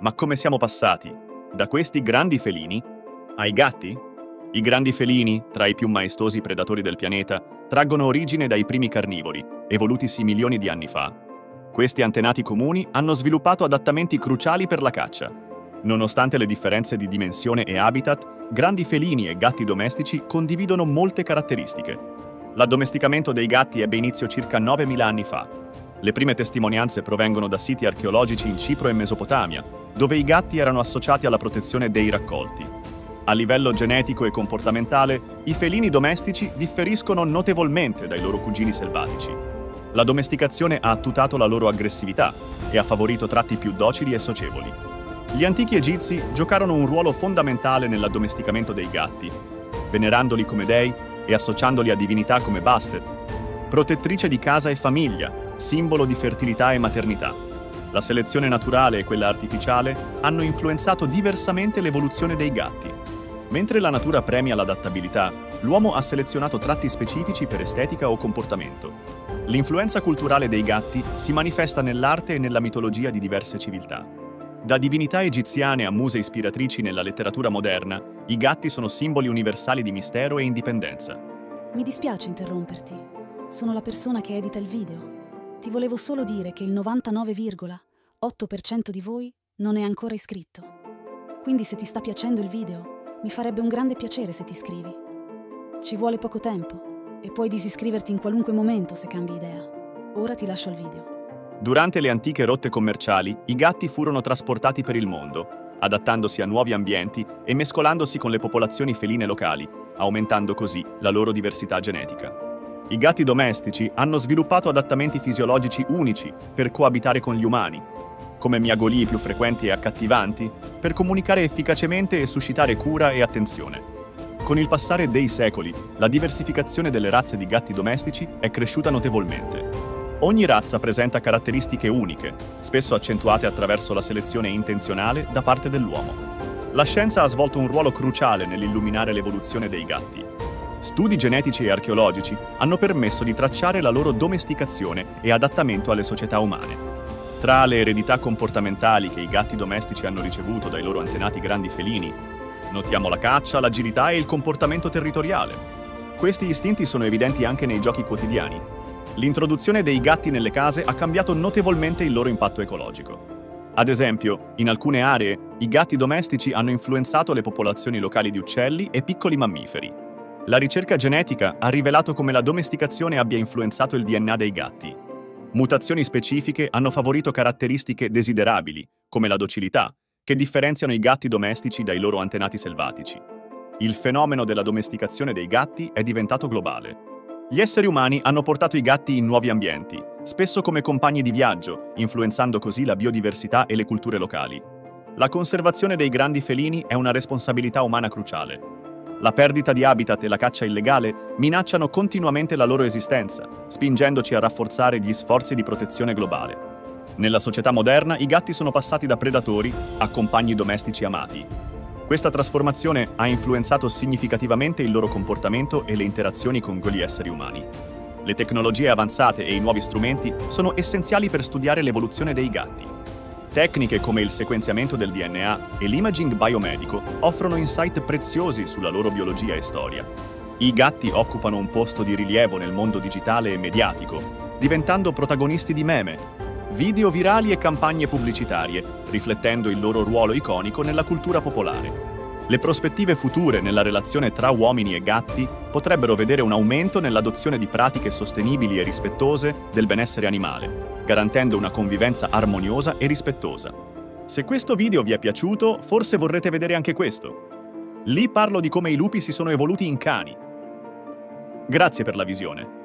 Ma come siamo passati? Da questi grandi felini ai gatti? I grandi felini, tra i più maestosi predatori del pianeta, traggono origine dai primi carnivori, evolutisi milioni di anni fa. Questi antenati comuni hanno sviluppato adattamenti cruciali per la caccia. Nonostante le differenze di dimensione e habitat, grandi felini e gatti domestici condividono molte caratteristiche. L'addomesticamento dei gatti ebbe inizio circa 9.000 anni fa. Le prime testimonianze provengono da siti archeologici in Cipro e Mesopotamia, dove i gatti erano associati alla protezione dei raccolti. A livello genetico e comportamentale, i felini domestici differiscono notevolmente dai loro cugini selvatici. La domesticazione ha attutato la loro aggressività e ha favorito tratti più docili e socievoli. Gli antichi egizi giocarono un ruolo fondamentale nell'addomesticamento dei gatti, venerandoli come dei e associandoli a divinità come Bastet, protettrice di casa e famiglia, simbolo di fertilità e maternità. La selezione naturale e quella artificiale hanno influenzato diversamente l'evoluzione dei gatti. Mentre la natura premia l'adattabilità, l'uomo ha selezionato tratti specifici per estetica o comportamento. L'influenza culturale dei gatti si manifesta nell'arte e nella mitologia di diverse civiltà. Da divinità egiziane a muse ispiratrici nella letteratura moderna, i gatti sono simboli universali di mistero e indipendenza. Mi dispiace interromperti. Sono la persona che edita il video. Ti volevo solo dire che il 99,8% di voi non è ancora iscritto. Quindi se ti sta piacendo il video, mi farebbe un grande piacere se ti iscrivi. Ci vuole poco tempo e puoi disiscriverti in qualunque momento se cambi idea. Ora ti lascio al video. Durante le antiche rotte commerciali, i gatti furono trasportati per il mondo, adattandosi a nuovi ambienti e mescolandosi con le popolazioni feline locali, aumentando così la loro diversità genetica. I gatti domestici hanno sviluppato adattamenti fisiologici unici per coabitare con gli umani, come miagolii più frequenti e accattivanti, per comunicare efficacemente e suscitare cura e attenzione. Con il passare dei secoli, la diversificazione delle razze di gatti domestici è cresciuta notevolmente. Ogni razza presenta caratteristiche uniche, spesso accentuate attraverso la selezione intenzionale da parte dell'uomo. La scienza ha svolto un ruolo cruciale nell'illuminare l'evoluzione dei gatti. Studi genetici e archeologici hanno permesso di tracciare la loro domesticazione e adattamento alle società umane. Tra le eredità comportamentali che i gatti domestici hanno ricevuto dai loro antenati grandi felini, notiamo la caccia, l'agilità e il comportamento territoriale. Questi istinti sono evidenti anche nei giochi quotidiani. L'introduzione dei gatti nelle case ha cambiato notevolmente il loro impatto ecologico. Ad esempio, in alcune aree, i gatti domestici hanno influenzato le popolazioni locali di uccelli e piccoli mammiferi. La ricerca genetica ha rivelato come la domesticazione abbia influenzato il DNA dei gatti, Mutazioni specifiche hanno favorito caratteristiche desiderabili, come la docilità, che differenziano i gatti domestici dai loro antenati selvatici. Il fenomeno della domesticazione dei gatti è diventato globale. Gli esseri umani hanno portato i gatti in nuovi ambienti, spesso come compagni di viaggio, influenzando così la biodiversità e le culture locali. La conservazione dei grandi felini è una responsabilità umana cruciale. La perdita di habitat e la caccia illegale minacciano continuamente la loro esistenza, spingendoci a rafforzare gli sforzi di protezione globale. Nella società moderna i gatti sono passati da predatori a compagni domestici amati. Questa trasformazione ha influenzato significativamente il loro comportamento e le interazioni con gli esseri umani. Le tecnologie avanzate e i nuovi strumenti sono essenziali per studiare l'evoluzione dei gatti. Tecniche come il sequenziamento del DNA e l'imaging biomedico offrono insight preziosi sulla loro biologia e storia. I gatti occupano un posto di rilievo nel mondo digitale e mediatico, diventando protagonisti di meme, video virali e campagne pubblicitarie, riflettendo il loro ruolo iconico nella cultura popolare. Le prospettive future nella relazione tra uomini e gatti potrebbero vedere un aumento nell'adozione di pratiche sostenibili e rispettose del benessere animale, garantendo una convivenza armoniosa e rispettosa. Se questo video vi è piaciuto, forse vorrete vedere anche questo. Lì parlo di come i lupi si sono evoluti in cani. Grazie per la visione.